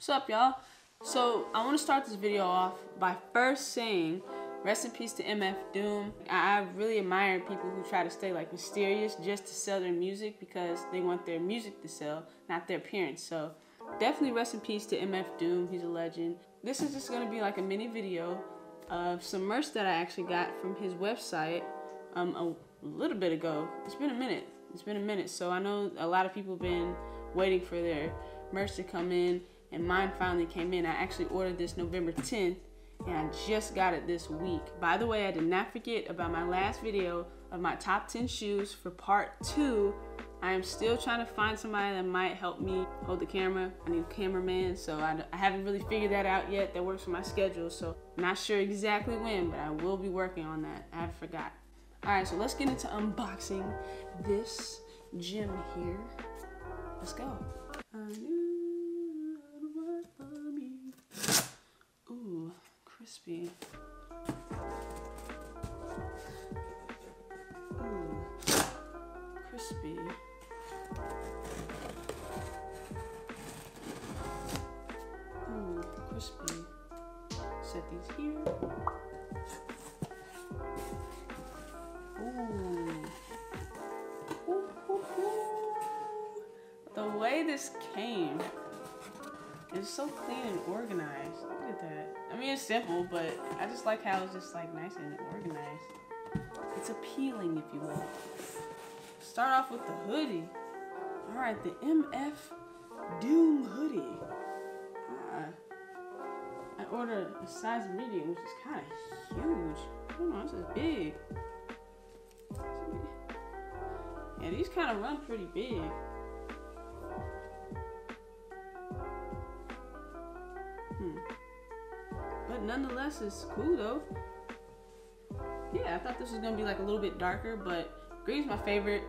What's up, y'all? So, I want to start this video off by first saying rest in peace to MF Doom. I, really admire people who try to stay like mysterious just to sell their music because they want their music to sell, not their appearance. So, definitely rest in peace to MF Doom. He's a legend. This is just going to be like a mini video of some merch that I actually got from his website um, a little bit ago. It's been a minute. It's been a minute. So, I know a lot of people have been waiting for their merch to come in and mine finally came in. I actually ordered this November 10th and I just got it this week. By the way, I did not forget about my last video of my top 10 shoes for part two. I am still trying to find somebody that might help me hold the camera. I need a cameraman, so I, I haven't really figured that out yet. That works for my schedule, so not sure exactly when, but I will be working on that. I forgot. All right, so let's get into unboxing this gym here. Let's go. Crispy. Ooh, crispy. Ooh, crispy. Set these here. Ooh. Ooh, ooh, ooh. The way this came is so clean and organized. Look at that. I mean, it's simple, but I just like how it's just like nice and organized. It's appealing, if you will. Start off with the hoodie. All right, the MF Doom hoodie. Uh, I ordered a size medium, which is kind of huge. Don't know, this is big. Yeah, these kind of run pretty big. Hmm. But nonetheless, it's cool though. Yeah, I thought this was gonna be like a little bit darker, but green's my favorite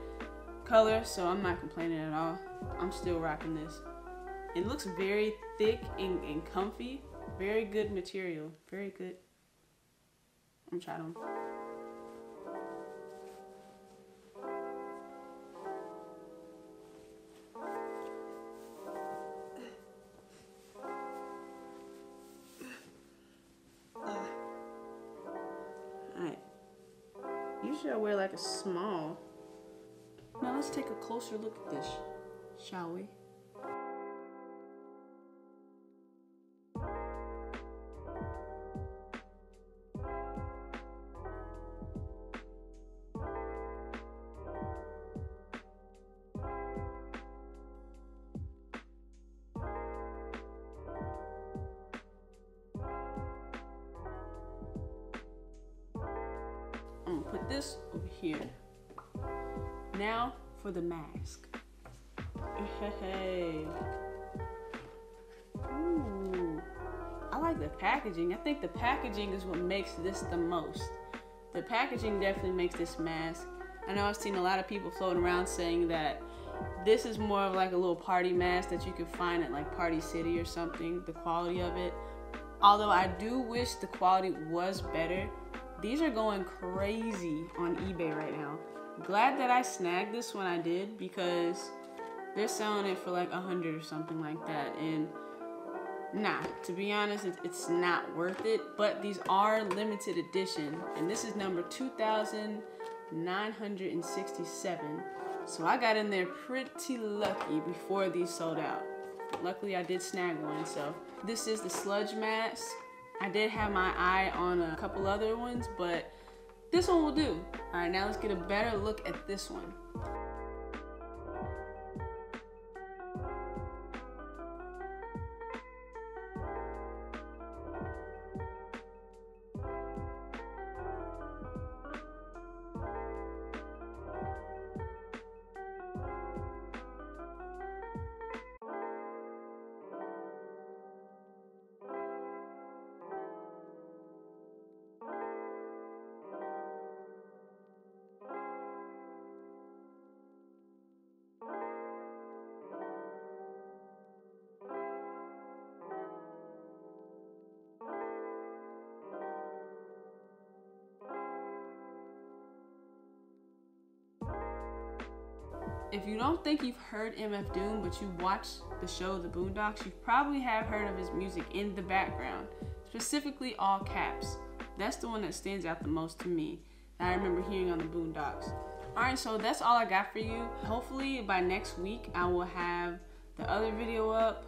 color, so I'm not complaining at all. I'm still rocking this. It looks very thick and, and comfy. Very good material. Very good. I'm trying to. Usually I wear like a small. Now let's take a closer look at this, shall we? Put this over here. Now for the mask. Hey. Ooh. I like the packaging. I think the packaging is what makes this the most. The packaging definitely makes this mask. I know I've seen a lot of people floating around saying that this is more of like a little party mask that you could find at like Party City or something, the quality of it. Although I do wish the quality was better, these are going crazy on eBay right now. Glad that I snagged this when I did because they're selling it for like a hundred or something like that. And nah, to be honest, it's not worth it. But these are limited edition, and this is number 2,967. So I got in there pretty lucky before these sold out. Luckily, I did snag one. So this is the sludge mask. I did have my eye on a couple other ones, but this one will do. All right, now let's get a better look at this one. If you don't think you've heard MF Doom, but you watch the show The Boondocks, you probably have heard of his music in the background, specifically all caps. That's the one that stands out the most to me that I remember hearing on the Boondocks. Alright, so that's all I got for you. Hopefully by next week I will have the other video up.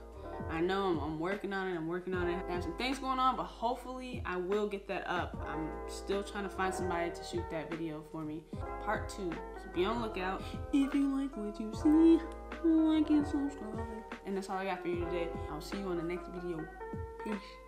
I know I'm, I'm, working on it, I'm working on it. I have some things going on, but hopefully I will get that up. I'm still trying to find somebody to shoot that video for me. Part two, so be on lookout. If you like what you see, like and subscribe. And that's all I got for you today. I'll see you on the next video. Peace.